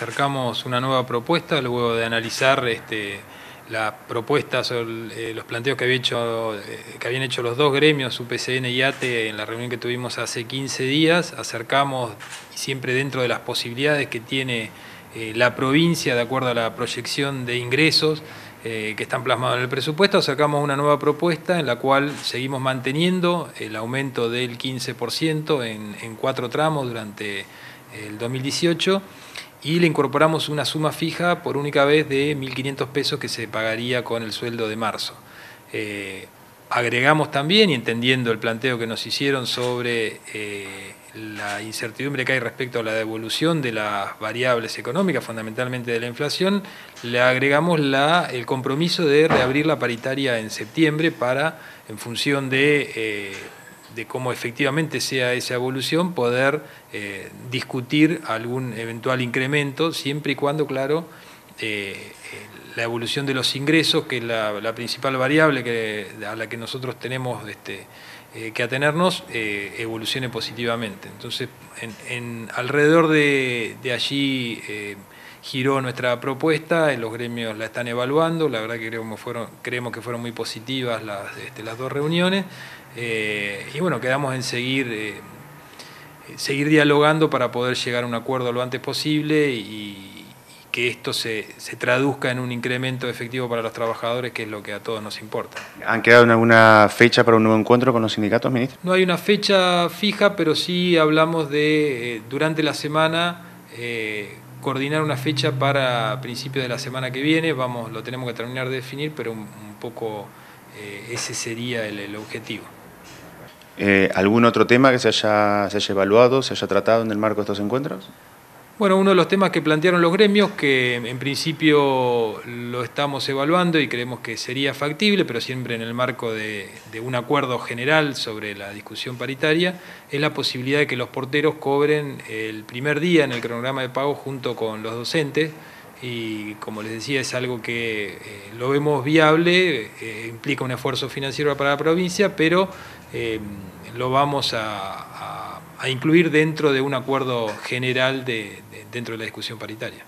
acercamos una nueva propuesta luego de analizar este, las propuestas o eh, los planteos que, había hecho, eh, que habían hecho los dos gremios, UPCN y ATE, en la reunión que tuvimos hace 15 días. Acercamos, siempre dentro de las posibilidades que tiene eh, la provincia, de acuerdo a la proyección de ingresos, que están plasmados en el presupuesto, sacamos una nueva propuesta en la cual seguimos manteniendo el aumento del 15% en, en cuatro tramos durante el 2018 y le incorporamos una suma fija por única vez de 1.500 pesos que se pagaría con el sueldo de marzo. Eh, agregamos también, y entendiendo el planteo que nos hicieron sobre eh, la incertidumbre que hay respecto a la devolución de las variables económicas, fundamentalmente de la inflación, le agregamos la, el compromiso de reabrir la paritaria en septiembre para, en función de... Eh, de cómo efectivamente sea esa evolución, poder eh, discutir algún eventual incremento, siempre y cuando, claro, eh, la evolución de los ingresos, que es la, principal variable que, a la que nosotros tenemos este, eh, que atenernos, evolucione positivamente. Entonces, en, alrededor de, allí giró nuestra propuesta, los gremios la están evaluando, la verdad que creemos, fueron, creemos que fueron muy positivas las, este, las dos reuniones. Eh, y bueno, quedamos en seguir, eh, seguir dialogando para poder llegar a un acuerdo lo antes posible y, que esto se, se, traduzca en un incremento efectivo para los trabajadores, que es lo que a todos nos importa. ¿Han quedado en alguna fecha para un nuevo encuentro con los sindicatos, ministro? No hay una fecha fija, pero sí hablamos de, eh, durante la semana, coordinar una fecha para principios de la semana que viene. Vamos, lo tenemos que terminar de definir, pero un, poco ese sería el objetivo. Eh, ¿Algún otro tema que se haya evaluado, se haya tratado en el marco de estos encuentros? Bueno, uno de los temas que plantearon los gremios, que en principio lo estamos evaluando y creemos que sería factible, pero siempre en el marco de, un acuerdo general sobre la discusión paritaria, es la posibilidad de que los porteros cobren el primer día en el cronograma de pago junto con los docentes. Y como les decía, es algo que eh, lo vemos viable, eh, implica un esfuerzo financiero para la provincia, pero eh, lo vamos a, incluir dentro de un acuerdo general de, dentro de la discusión paritaria.